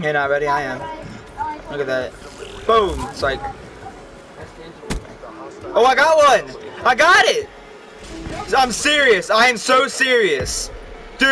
Yeah, not ready. I am. Look at that. Boom. It's like. Oh, I got one. I got it. I'm serious. I am so serious. Dude.